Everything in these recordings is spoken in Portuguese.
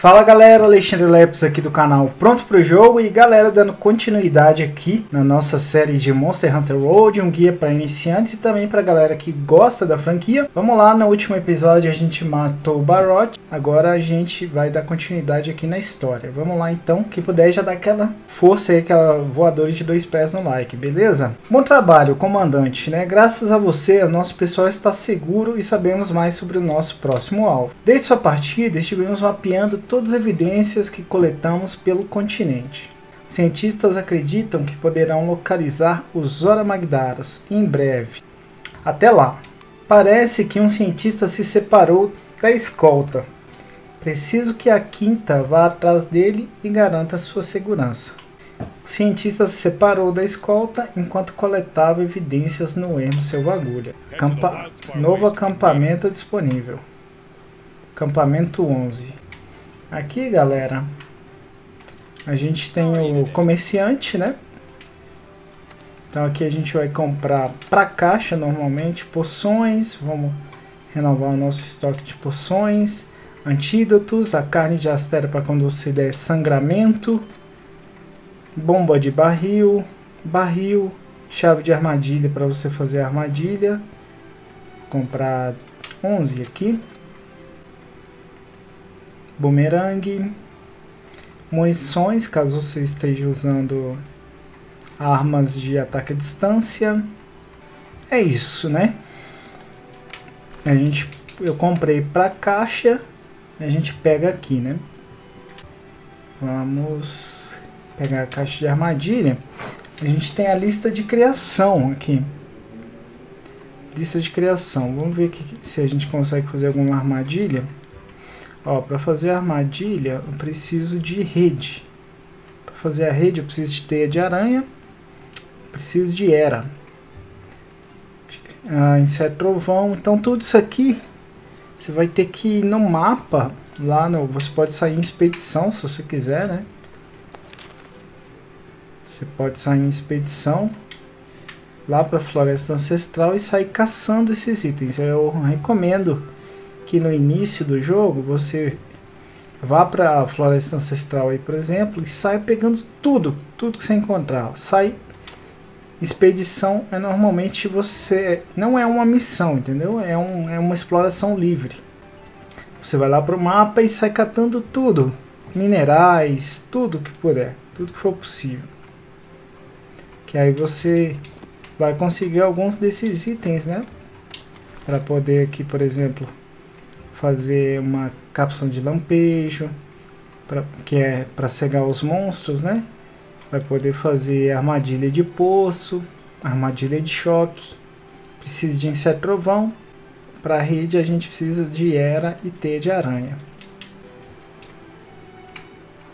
Fala galera, Alexandre Lepes aqui do canal Pronto Pro Jogo e galera dando continuidade aqui na nossa série de Monster Hunter World, um guia para iniciantes e também para galera que gosta da franquia. Vamos lá, no último episódio a gente matou o Barot, agora a gente vai dar continuidade aqui na história. Vamos lá então, quem puder já dá aquela força aí, aquela voadora de dois pés no like, beleza? Bom trabalho, comandante, né? Graças a você, o nosso pessoal está seguro e sabemos mais sobre o nosso próximo alvo. Desde sua partida, estivemos mapeando todas as evidências que coletamos pelo continente. Cientistas acreditam que poderão localizar os Zora Magdaros em breve. Até lá. Parece que um cientista se separou da escolta. Preciso que a quinta vá atrás dele e garanta sua segurança. O cientista se separou da escolta enquanto coletava evidências no ermo seu agulha. Campa novo acampamento disponível. Acampamento 11. Aqui, galera, a gente tem o comerciante, né? Então aqui a gente vai comprar para caixa normalmente poções, vamos renovar o nosso estoque de poções, antídotos, a carne de astéria para quando você der sangramento, bomba de barril, barril, chave de armadilha para você fazer armadilha, comprar 11 aqui bumerangue, munições, caso você esteja usando armas de ataque à distância. É isso, né? A gente, eu comprei para caixa, a gente pega aqui, né? Vamos pegar a caixa de armadilha. A gente tem a lista de criação aqui. Lista de criação. Vamos ver que, se a gente consegue fazer alguma armadilha. Ó, para fazer a armadilha, eu preciso de rede. Para fazer a rede, eu preciso de teia de aranha. Preciso de era. Ah, inseto trovão. Então, tudo isso aqui, você vai ter que ir no mapa. Lá no, você pode sair em expedição, se você quiser, né? Você pode sair em expedição lá para a Floresta Ancestral e sair caçando esses itens. Eu recomendo que no início do jogo você vá para a floresta ancestral aí, por exemplo, e sai pegando tudo, tudo que você encontrar. Sai expedição é normalmente você não é uma missão, entendeu? É, um, é uma exploração livre. Você vai lá para o mapa e sai catando tudo, minerais, tudo que puder, tudo que for possível. Que aí você vai conseguir alguns desses itens, né? Para poder aqui, por exemplo, fazer uma cápsula de lampejo, pra, que é para cegar os monstros, né? Vai poder fazer armadilha de poço, armadilha de choque, precisa de inseto trovão. Para a rede a gente precisa de era e teia de aranha.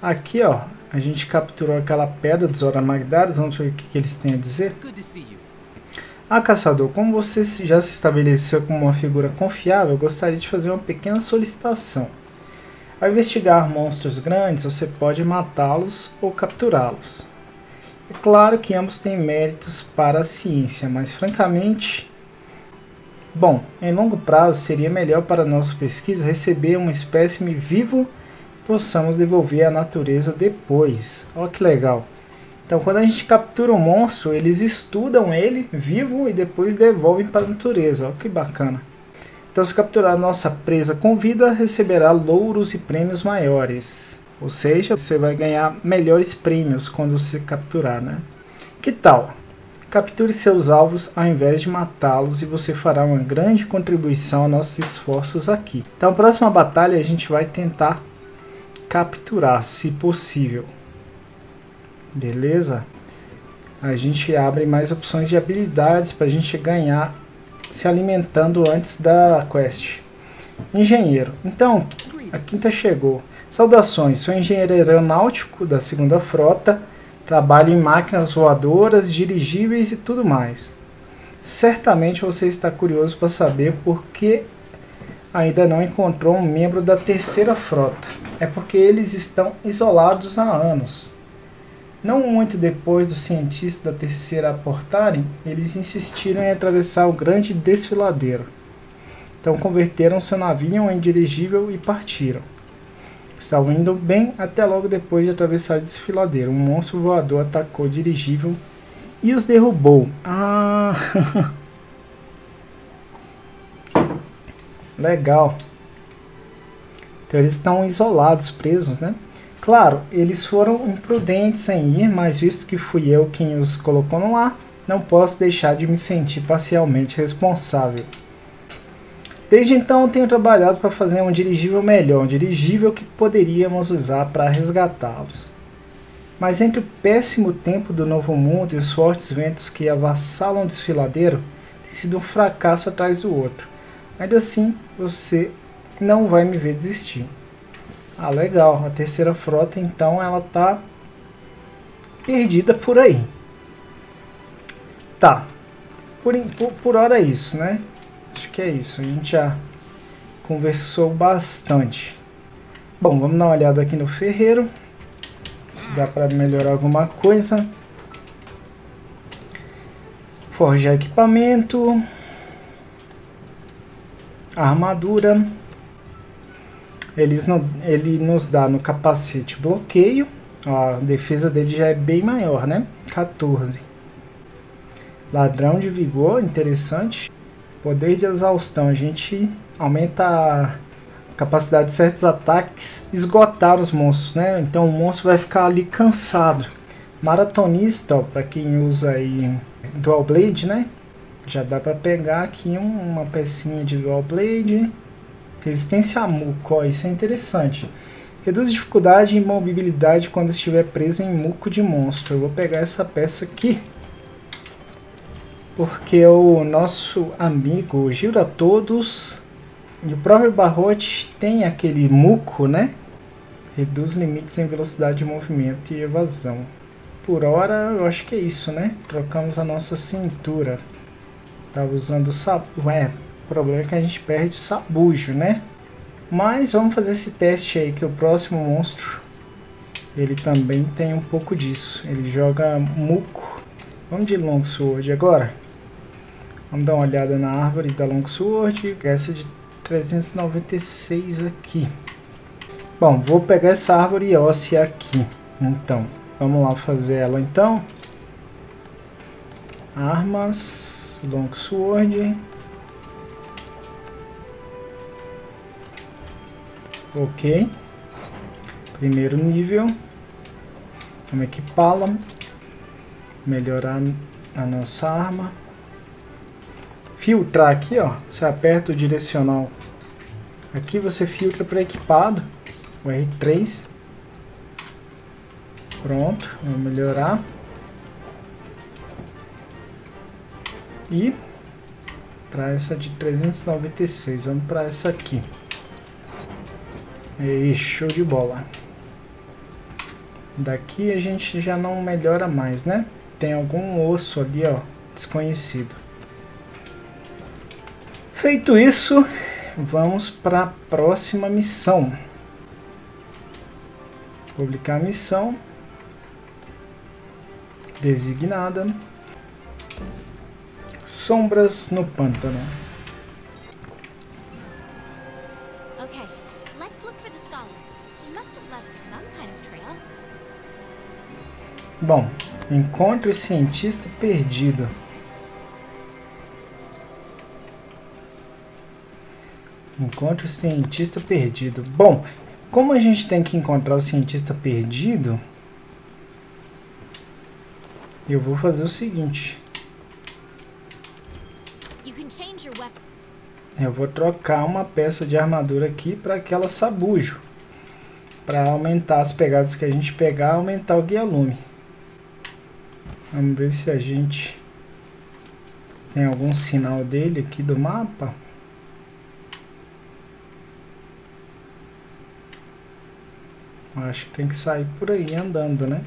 Aqui ó, a gente capturou aquela pedra dos Oramagdares, vamos ver o que, que eles têm a dizer. Ah, caçador, como você já se estabeleceu como uma figura confiável, gostaria de fazer uma pequena solicitação. Ao investigar monstros grandes, você pode matá-los ou capturá-los. É claro que ambos têm méritos para a ciência, mas francamente. Bom, em longo prazo seria melhor para nossa pesquisa receber um espécime vivo possamos devolver à natureza depois. Olha que legal! Então, quando a gente captura um monstro, eles estudam ele vivo e depois devolvem para a natureza. Olha que bacana. Então, se capturar nossa presa com vida, receberá louros e prêmios maiores. Ou seja, você vai ganhar melhores prêmios quando você capturar, né? Que tal? Capture seus alvos ao invés de matá-los e você fará uma grande contribuição aos nossos esforços aqui. Então, na próxima batalha a gente vai tentar capturar, se possível. Beleza? A gente abre mais opções de habilidades para a gente ganhar se alimentando antes da quest. Engenheiro. Então, a quinta chegou. Saudações, sou engenheiro aeronáutico da segunda frota. Trabalho em máquinas voadoras, dirigíveis e tudo mais. Certamente você está curioso para saber por que ainda não encontrou um membro da terceira frota. É porque eles estão isolados há anos. Não muito depois dos cientistas da terceira aportarem, eles insistiram em atravessar o grande desfiladeiro. Então converteram seu navio em dirigível e partiram. Estavam indo bem até logo depois de atravessar a desfiladeira. Um monstro voador atacou o dirigível e os derrubou. Ah! Legal. Então eles estão isolados, presos, né? Claro, eles foram imprudentes em ir, mas visto que fui eu quem os colocou no ar, não posso deixar de me sentir parcialmente responsável. Desde então tenho trabalhado para fazer um dirigível melhor, um dirigível que poderíamos usar para resgatá-los. Mas entre o péssimo tempo do Novo Mundo e os fortes ventos que avassalam o desfiladeiro, tem sido um fracasso atrás do outro. Ainda assim, você não vai me ver desistir. Ah, legal. A terceira frota, então, ela tá perdida por aí. Tá. Por, por, por hora é isso, né? Acho que é isso. A gente já conversou bastante. Bom, vamos dar uma olhada aqui no ferreiro. Se dá para melhorar alguma coisa. Forjar equipamento. Armadura. Eles no, ele nos dá no capacete bloqueio. A defesa dele já é bem maior, né? 14. Ladrão de vigor, interessante. Poder de exaustão, a gente aumenta a capacidade de certos ataques esgotar os monstros, né? Então o monstro vai ficar ali cansado. Maratonista, para quem usa aí Dual Blade, né? Já dá para pegar aqui um, uma pecinha de Dual Blade. Resistência a muco, ó, isso é interessante. Reduz dificuldade e mobilidade quando estiver preso em muco de monstro. Eu vou pegar essa peça aqui porque o nosso amigo Gira Todos e o próprio Barrote tem aquele muco, né? Reduz limites em velocidade de movimento e evasão. Por hora, eu acho que é isso, né? Trocamos a nossa cintura. Tava usando sabujo. É, o problema é que a gente perde sabujo, né? Mas vamos fazer esse teste aí, que o próximo monstro, ele também tem um pouco disso. Ele joga muco. Vamos de Longsword agora. Vamos dar uma olhada na árvore da Longsword. Essa é de 396 aqui. Bom, vou pegar essa árvore óssea aqui. Então, vamos lá fazer ela então. Armas, Longsword. Ok. Primeiro nível. Vamos equipá-la. Melhorar a nossa arma filtrar aqui, ó, você aperta o direcional. Aqui você filtra para equipado, o R3. Pronto, vamos melhorar. E para essa de 396, vamos para essa aqui. Aí, show de bola. Daqui a gente já não melhora mais, né? Tem algum osso ali, ó, desconhecido. Feito isso, vamos para a próxima missão. Publicar a missão. Designada. Sombras no pântano. Bom, encontre o cientista perdido. Encontre o cientista perdido. Bom, como a gente tem que encontrar o cientista perdido, eu vou fazer o seguinte. Eu vou trocar uma peça de armadura aqui para aquela sabujo. Para aumentar as pegadas que a gente pegar, aumentar o guia-lume. Vamos ver se a gente tem algum sinal dele aqui do mapa. Acho que tem que sair por aí andando, né?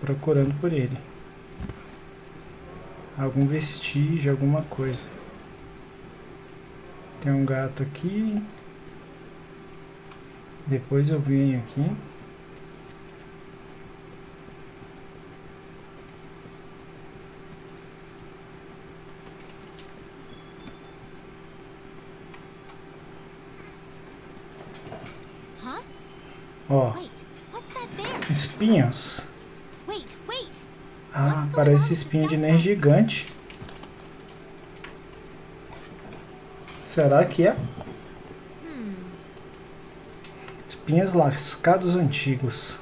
Procurando por ele. Algum vestígio, alguma coisa. Tem um gato aqui. Depois eu venho aqui. Ó. Espinhos. Ah, parece espinho de energia gigante. Será que é? Espinhas lascados antigos.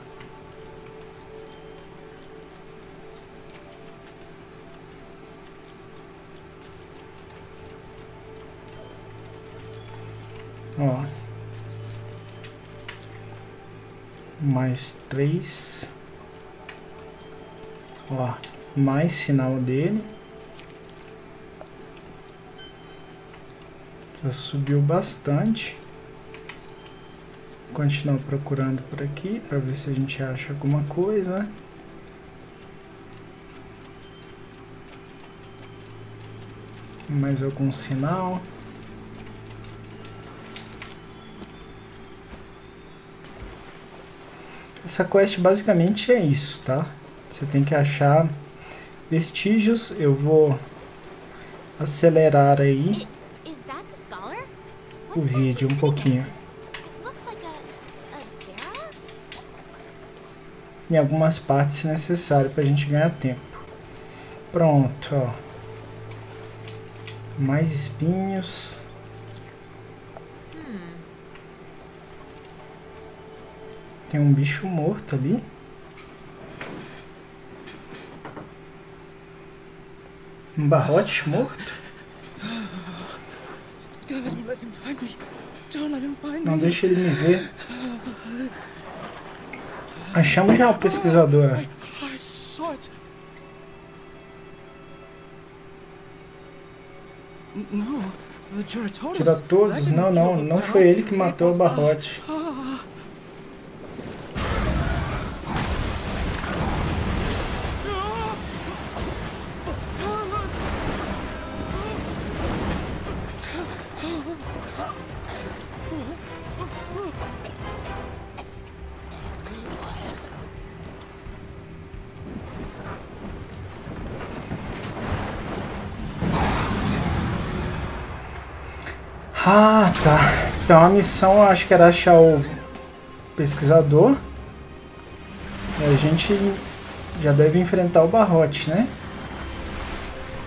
Mais três. Ó, mais sinal dele. Já subiu bastante. Continuar procurando por aqui para ver se a gente acha alguma coisa. Mais algum sinal. Essa quest basicamente é isso, tá? Você tem que achar vestígios. Eu vou acelerar aí o vídeo um pouquinho. Em algumas partes se necessário para a gente ganhar tempo. Pronto, ó. Mais espinhos. Tem um bicho morto ali. Um barrote morto? Não deixa ele me ver. Achamos já o pesquisador. Tira todos? Não, não, não foi ele que matou o barrote. Tá. Então a missão acho que era achar o pesquisador. E a gente já deve enfrentar o barrote, né?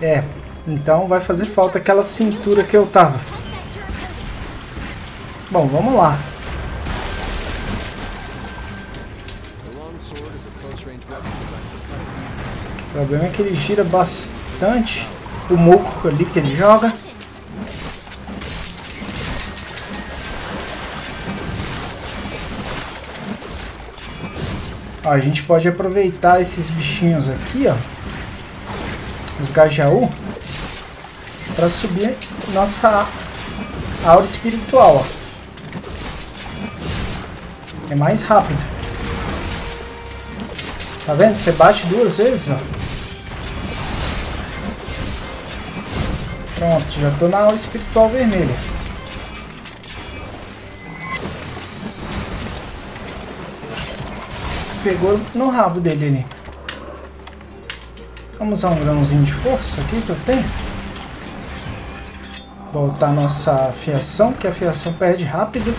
É, então vai fazer falta aquela cintura que eu tava. Bom, vamos lá. O problema é que ele gira bastante o muco ali que ele joga. Ó, a gente pode aproveitar esses bichinhos aqui, ó. Os gajaú. Pra subir nossa aura espiritual, ó. É mais rápido. Tá vendo? Você bate duas vezes, ó. Pronto, já tô na aura espiritual vermelha. Pegou no rabo dele ali. Vamos usar um grãozinho de força aqui que eu tenho. Voltar nossa fiação, que a fiação perde rápido.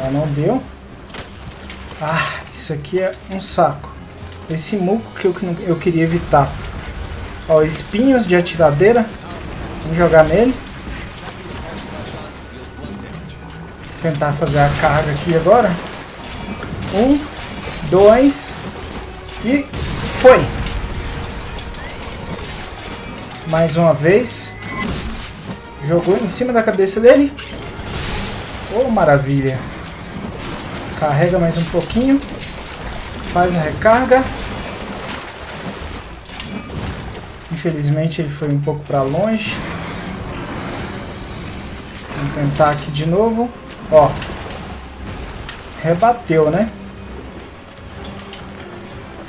Ela não deu. Ah, isso aqui é um saco. Esse muco que eu, eu queria evitar. Ó, espinhos de atiradeira. Vamos jogar nele. Tentar fazer a carga aqui agora. Um, dois e foi. Mais uma vez. Jogou em cima da cabeça dele. Oh, maravilha. Carrega mais um pouquinho. Faz a recarga. Infelizmente ele foi um pouco para longe. Vamos tentar aqui de novo. Ó. Rebateu, né?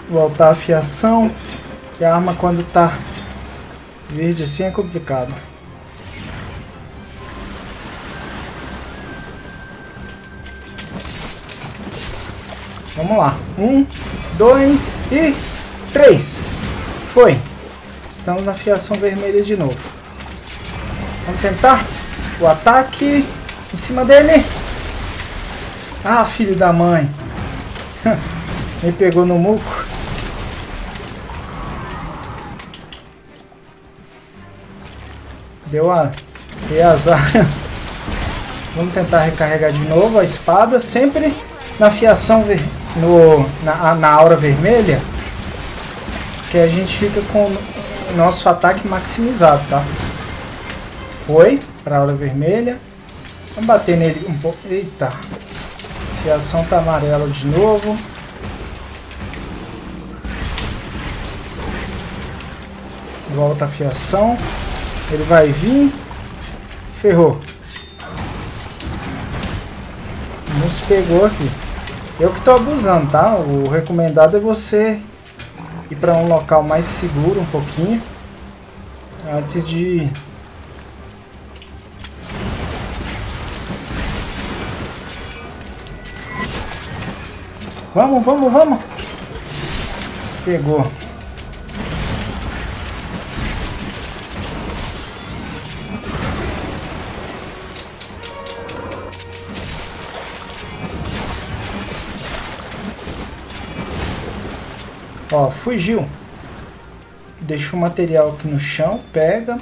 Voltar a fiação. Que a arma quando tá verde assim é complicado. Vamos lá. Um, dois e três. Foi. Estamos na fiação vermelha de novo. Vamos tentar o ataque em cima dele. Ah, filho da mãe. Me pegou no muco. Deu a... Dei azar. Vamos tentar recarregar de novo a espada. Sempre na fiação ver... no... na, na aura vermelha. Que a gente fica com nosso ataque maximizado, tá? Foi para a aura vermelha. Vamos bater nele um pouco. Eita. Fiação tá amarela de novo. Volta a fiação. Ele vai vir. Ferrou. Nos pegou aqui. Eu que estou abusando, tá? O recomendado é você ir para um local mais seguro um pouquinho. Antes de... Vamos, vamos, vamos! Pegou. Ó, fugiu. Deixa o material aqui no chão, pega.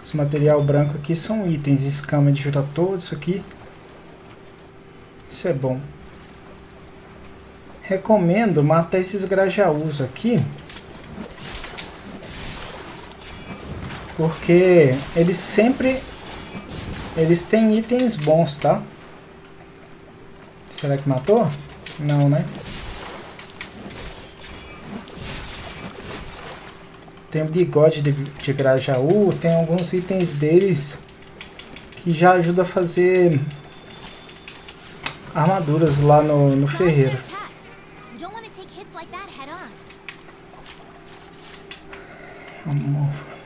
Esse material branco aqui são itens, escama de girator, isso aqui. Isso é bom. Recomendo matar esses grajaús aqui. Porque eles sempre... Eles têm itens bons, tá? Será que matou? Não, né? Tem o bigode de, de Grajaú, tem alguns itens deles que já ajuda a fazer armaduras lá no, no ferreiro.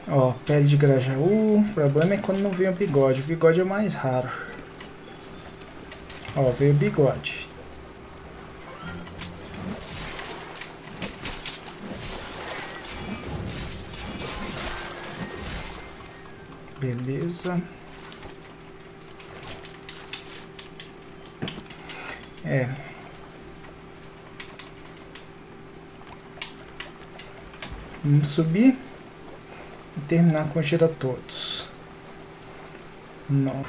Ó, pele de Grajaú. O problema é quando não vem o bigode. O bigode é mais raro. Ó, veio o bigode. Beleza. É. Vamos subir e terminar com gira todos. Não.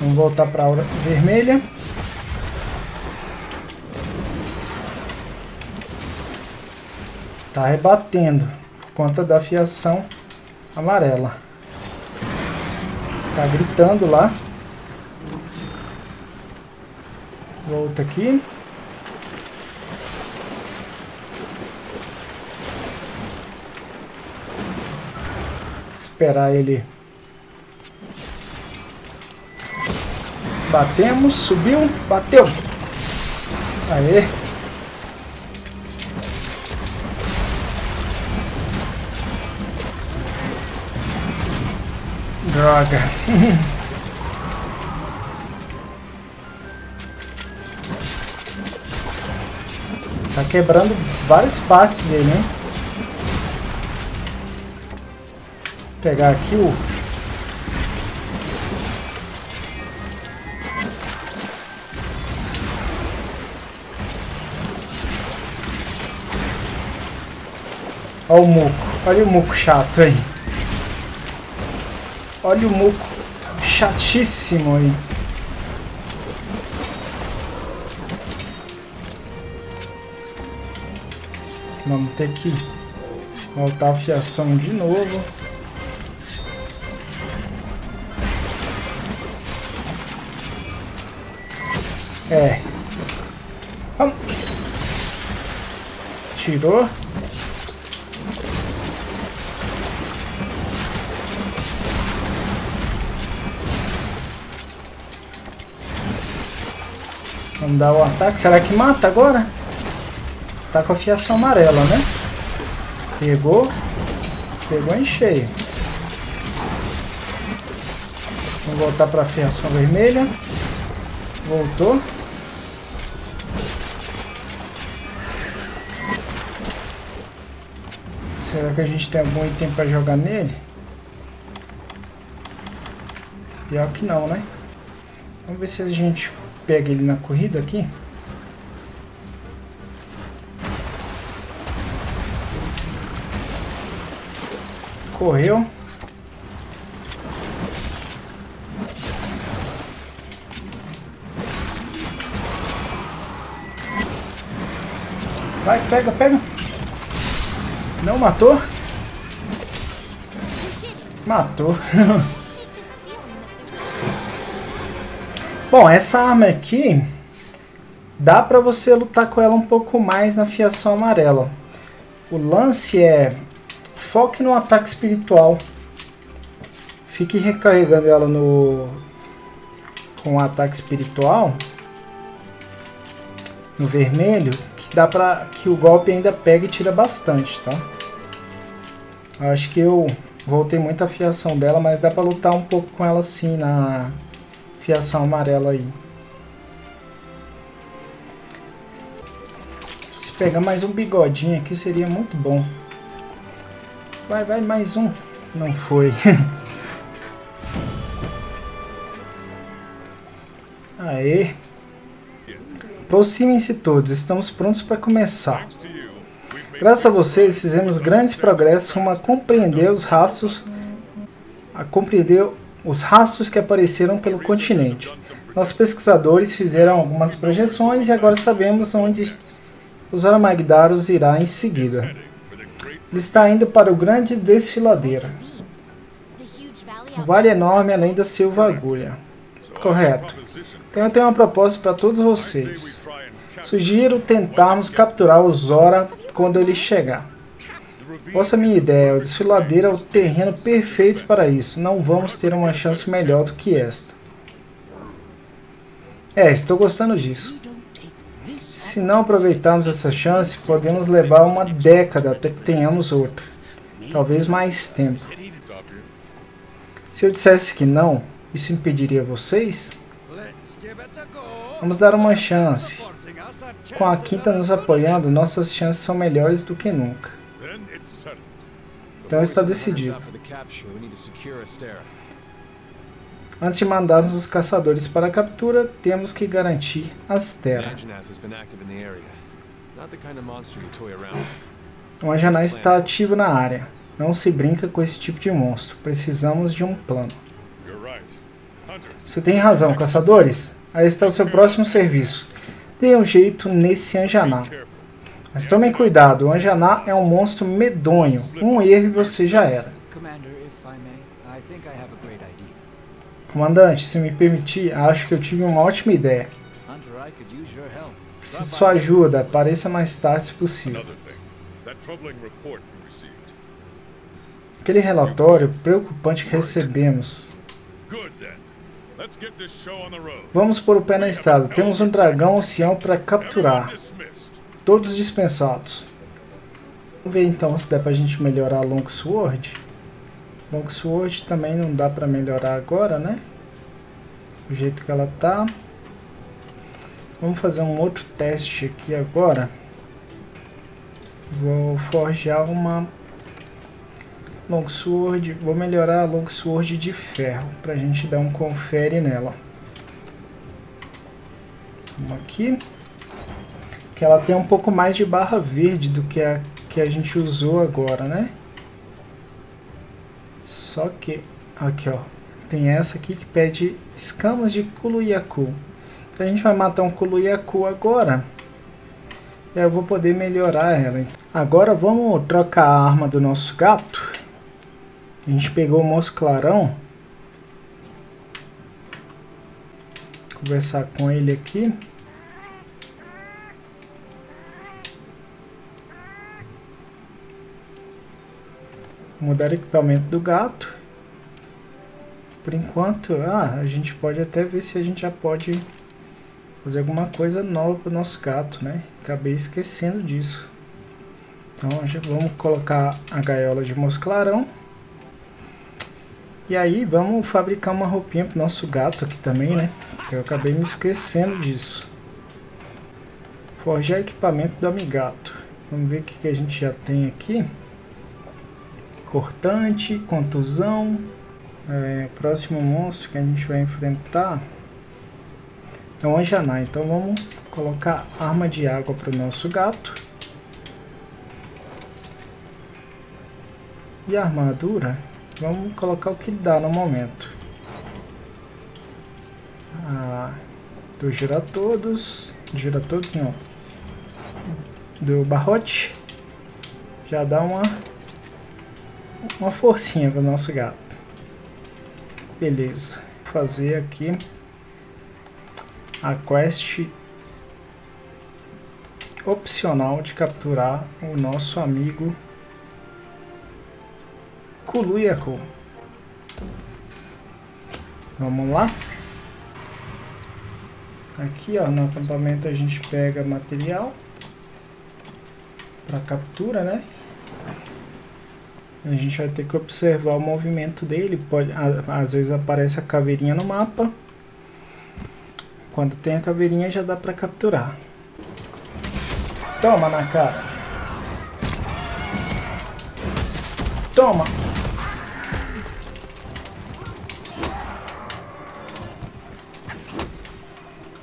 Vamos voltar para a aura vermelha. Tá rebatendo por conta da fiação amarela. Tá gritando lá. Volta aqui. Esperar ele. Batemos, subiu, bateu. Aê. Droga. tá quebrando várias partes dele, hein? Vou pegar aqui o... Olha o muco. Olha o muco chato aí. Olha o muco chatíssimo aí. Vamos ter que voltar a fiação de novo. É. Vamos. Tirou. Vamos dar o ataque. Será que mata agora? Tá com a fiação amarela, né? Pegou. Pegou em cheio. Vamos voltar para a fiação vermelha. Voltou. Será que a gente tem algum item para jogar nele? Pior que não, né? Vamos ver se a gente pega ele na corrida aqui. Correu. Vai, pega, pega. Não matou? Matou. Bom, essa arma aqui dá para você lutar com ela um pouco mais na fiação amarela. O lance é foque no ataque espiritual. Fique recarregando ela no com o ataque espiritual no vermelho dá pra que o golpe ainda pega e tira bastante, tá? Eu acho que eu voltei muita fiação dela, mas dá pra lutar um pouco com ela assim na fiação amarela aí. Se pegar mais um bigodinho aqui seria muito bom. Vai, vai, mais um. Não foi. Aê. Aproximem-se todos, estamos prontos para começar. Graças a vocês, fizemos grandes progressos rumo a compreender os rastros, a compreender os rastros que apareceram pelo continente. Nossos pesquisadores fizeram algumas projeções e agora sabemos onde os Aramagdaros irá em seguida. Ele está indo para o grande desfiladeiro. O vale enorme além da Silva Agulha. Correto. Então eu tenho uma proposta para todos vocês. Sugiro tentarmos capturar o Zora quando ele chegar. Ouça a minha ideia, o desfiladeiro é o terreno perfeito para isso. Não vamos ter uma chance melhor do que esta. É, estou gostando disso. Se não aproveitarmos essa chance, podemos levar uma década até que tenhamos outra. Talvez mais tempo. Se eu dissesse que não, isso impediria vocês? Vamos dar uma chance. Com a quinta nos apoiando, nossas chances são melhores do que nunca. Então está decidido. Antes de mandarmos os caçadores para a captura, temos que garantir Astera. O Anjanai está ativo na área. Não se brinca com esse tipo de monstro. Precisamos de um plano. Você tem razão, caçadores. Aí está o seu próximo serviço. Dê um jeito nesse Anjaná. Mas tomem cuidado, o Anjaná é um monstro medonho. Um erro e você já era. Comandante, se me permitir, acho que eu tive uma ótima ideia. Preciso de sua ajuda, apareça mais tarde se possível. Aquele relatório preocupante que recebemos Vamos pôr o pé na estrada. Temos um dragão ancião para capturar. Todos dispensados. Vamos ver então se dá pra gente melhorar a Longsword. Longsword também não dá pra melhorar agora, né? Do jeito que ela tá. Vamos fazer um outro teste aqui agora. Vou forjar uma Longsword, vou melhorar a Longsword de ferro para a gente dar um confere nela. Vamos aqui. Ela tem um pouco mais de barra verde do que a que a gente usou agora, né? Só que, aqui ó, tem essa aqui que pede escamas de Kuluyaku. Então a gente vai matar um Kuluyaku agora. E eu vou poder melhorar ela. Agora vamos trocar a arma do nosso gato. A gente pegou o moço clarão. Conversar com ele aqui. Mudar o equipamento do gato. Por enquanto, ah, a gente pode até ver se a gente já pode fazer alguma coisa nova para o nosso gato, né? Acabei esquecendo disso. Então, já vamos colocar a gaiola de mosclarão. E aí, vamos fabricar uma roupinha pro nosso gato aqui também, né? Eu acabei me esquecendo disso. Forjar equipamento do amigato. Vamos ver o que, que a gente já tem aqui. Cortante, contusão. É, próximo monstro que a gente vai enfrentar é um Anjanai. Então vamos colocar arma de água para o nosso gato. E a armadura, vamos colocar o que dá no momento. Ah, do Gira Todos, Gira Todos não, do Barrote, já dá uma, uma forcinha para o nosso gato. Beleza, Vou fazer aqui a quest opcional de capturar o nosso amigo Kuluyaku. Vamos lá. Aqui ó, no acampamento a gente pega material para captura, né? A gente vai ter que observar o movimento dele. Pode, às vezes aparece a caveirinha no mapa. Quando tem a caveirinha já dá para capturar. Toma na cara. Toma.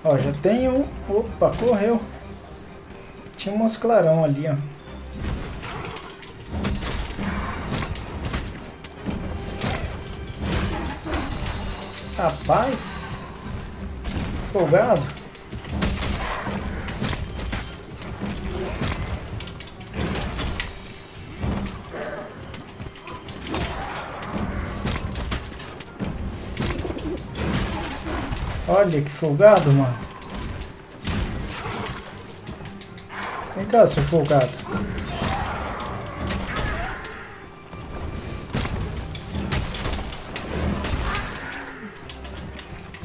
Ó, já tem um. Opa, correu. Tinha um clarão ali, ó. Rapaz. Folgado. Olha que folgado, mano. Vem cá, seu folgado.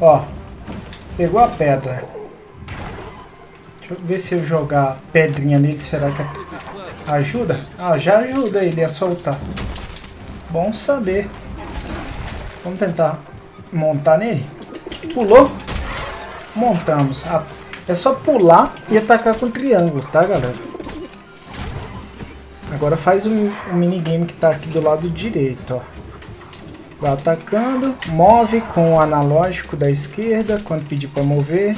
Ó, pegou a pedra. Deixa eu ver se eu jogar pedrinha nele, será que ajuda? Ah, já ajuda ele a soltar. Bom saber. Vamos tentar montar nele. Pulou. Montamos. Ah, é só pular e atacar com triângulo, tá, galera? Agora faz o um, um minigame que tá aqui do lado direito, ó. Vai atacando, move com o analógico da esquerda, quando pedir para mover.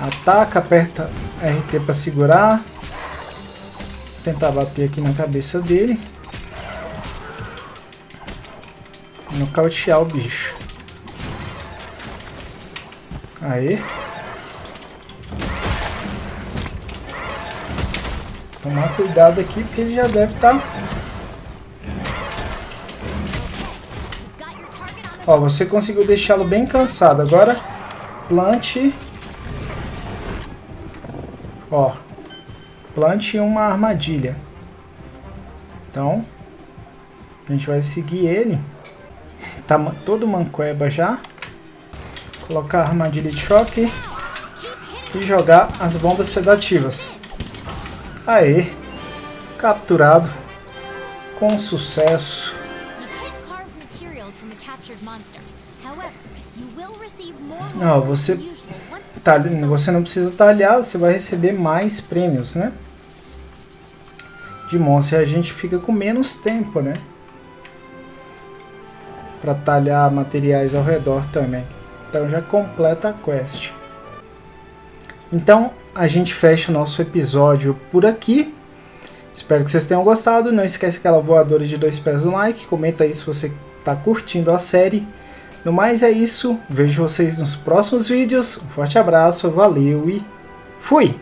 Ataca, aperta RT para segurar. Vou tentar bater aqui na cabeça dele. Nocautear o bicho. Aí. Tomar cuidado aqui porque ele já deve estar... Tá... Ó, você conseguiu deixá-lo bem cansado. Agora, plante... Ó, plante uma armadilha. Então, a gente vai seguir ele. Tá todo manqueba já. Colocar a armadilha de choque. E jogar as bombas sedativas. Aê! Capturado. Com sucesso. Você, tá, você não precisa talhar, você vai receber mais prêmios, né? De monstro. A gente fica com menos tempo, né? Pra talhar materiais ao redor também. Então já completa a quest. Então a gente fecha o nosso episódio por aqui. Espero que vocês tenham gostado. Não esquece aquela voadora de dois pés no like. Comenta aí se você está curtindo a série. No mais é isso. Vejo vocês nos próximos vídeos. Um forte abraço, valeu e fui!